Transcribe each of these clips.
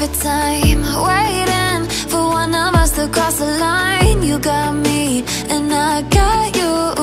every time, waiting for one of us to cross the line. You got me, and I got you,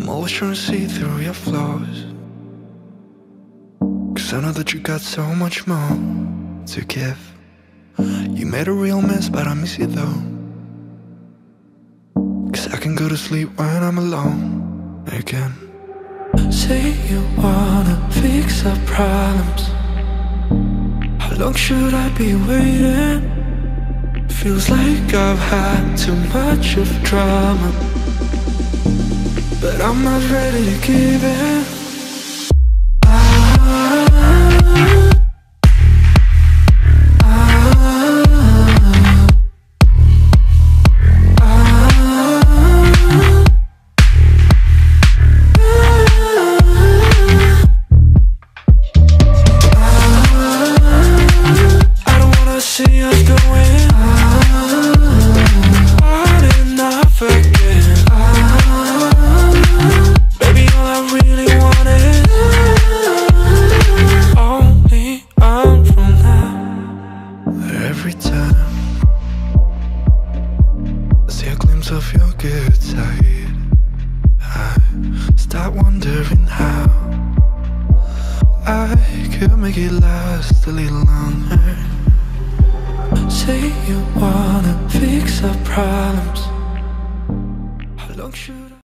I'm always trying to see through your flaws. Cause I know that you got so much more to give. You made a real mess, but I miss you though. Cause I can go to sleep when I'm alone again. Say you wanna fix our problems. How long should I be waiting? Feels like I've had too much of drama. But I'm not ready to give in. Ah, ah, ah, I don't wanna see us going of your good side, I start wondering how I could make it last a little longer. Say you wanna fix our problems. How long should